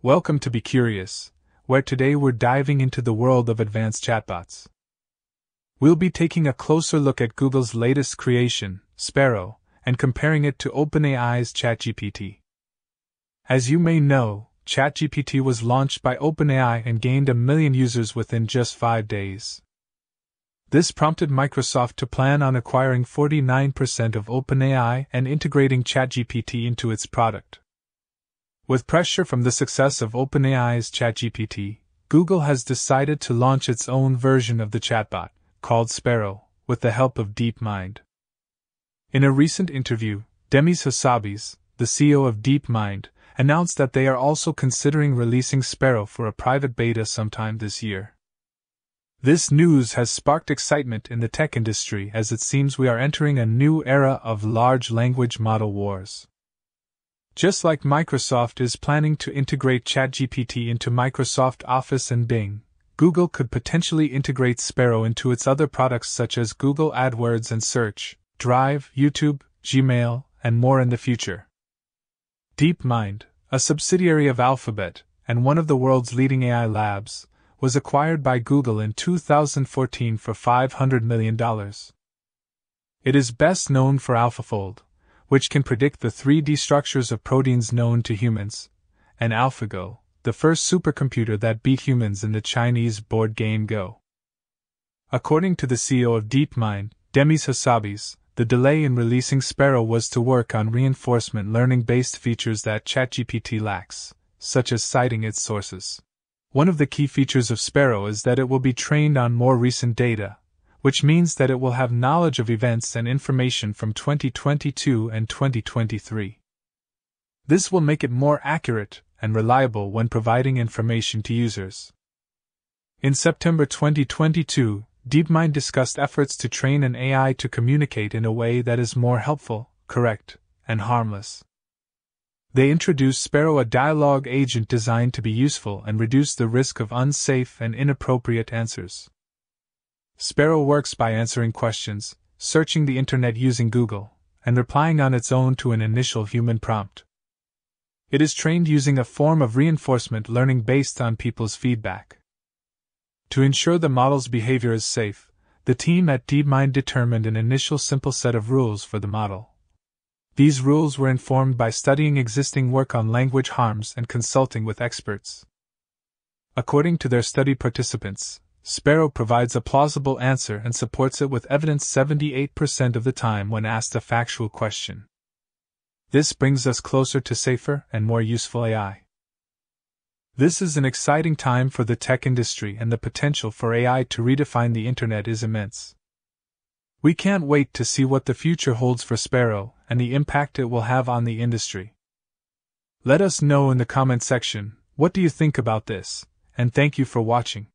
Welcome to Bee Curious, where today we're diving into the world of advanced chatbots. We'll be taking a closer look at Google's latest creation, Sparrow, and comparing it to OpenAI's ChatGPT. As you may know, ChatGPT was launched by OpenAI and gained a million users within just five days. This prompted Microsoft to plan on acquiring 49% of OpenAI and integrating ChatGPT into its product. With pressure from the success of OpenAI's ChatGPT, Google has decided to launch its own version of the chatbot, called Sparrow, with the help of DeepMind. In a recent interview, Demis Hassabis, the CEO of DeepMind, announced that they are also considering releasing Sparrow for a private beta sometime this year. This news has sparked excitement in the tech industry as it seems we are entering a new era of large language model wars. Just like Microsoft is planning to integrate ChatGPT into Microsoft Office and Bing, Google could potentially integrate Sparrow into its other products such as Google AdWords and Search, Drive, YouTube, Gmail, and more in the future. DeepMind, a subsidiary of Alphabet and one of the world's leading AI labs, was acquired by Google in 2014 for $500 million. It is best known for AlphaFold, which can predict the 3D structures of proteins known to humans, and AlphaGo, the first supercomputer that beat humans in the Chinese board game Go. According to the CEO of DeepMind, Demis Hassabis, the delay in releasing Sparrow was to work on reinforcement learning based features that ChatGPT lacks, such as citing its sources. One of the key features of Sparrow is that it will be trained on more recent data, which means that it will have knowledge of events and information from 2022 and 2023. This will make it more accurate and reliable when providing information to users. In September 2022, DeepMind discussed efforts to train an AI to communicate in a way that is more helpful, correct, and harmless. They introduced Sparrow, a dialogue agent designed to be useful and reduce the risk of unsafe and inappropriate answers. Sparrow works by answering questions, searching the internet using Google, and replying on its own to an initial human prompt. It is trained using a form of reinforcement learning based on people's feedback. To ensure the model's behavior is safe, the team at DeepMind determined an initial simple set of rules for the model. These rules were informed by studying existing work on language harms and consulting with experts. According to their study participants, Sparrow provides a plausible answer and supports it with evidence 78% of the time when asked a factual question. This brings us closer to safer and more useful AI. This is an exciting time for the tech industry, and the potential for AI to redefine the Internet is immense. We can't wait to see what the future holds for Sparrow and the impact it will have on the industry. Let us know in the comment section what do you think about this, and thank you for watching.